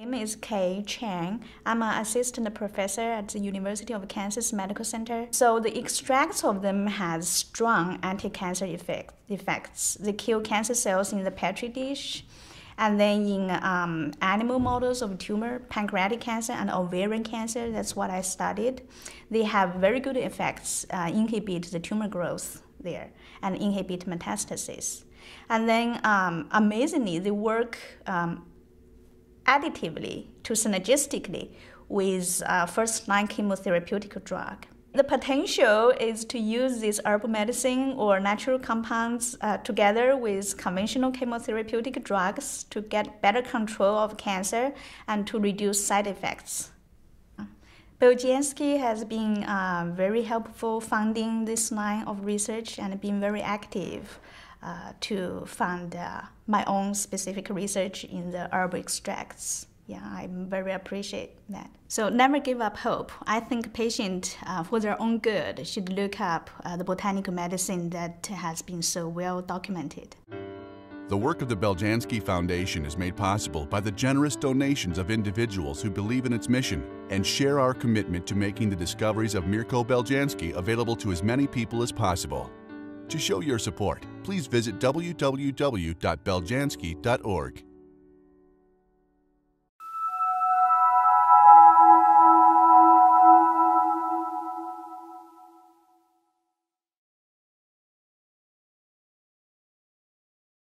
is Qi Chen. I'm an assistant professor at the University of Kansas Medical Center. So the extracts of them has strong anti-cancer effect, effects. They kill cancer cells in the petri dish. And then in um, animal models of tumor, pancreatic cancer and ovarian cancer, that's what I studied. They have very good effects, uh, inhibit the tumor growth there and inhibit metastasis. And then um, amazingly, they work um, additively to synergistically with uh, first-line chemotherapeutic drug. The potential is to use this herbal medicine or natural compounds uh, together with conventional chemotherapeutic drugs to get better control of cancer and to reduce side effects. Beljanski has been uh, very helpful funding this line of research and been very active uh, to fund uh, my own specific research in the herb extracts. Yeah, I very appreciate that. So never give up hope. I think patients, uh, for their own good, should look up uh, the botanical medicine that has been so well documented. The work of the Beljanski Foundation is made possible by the generous donations of individuals who believe in its mission and share our commitment to making the discoveries of Mirko Beljanski available to as many people as possible. To show your support, please visit www.beljanski.org.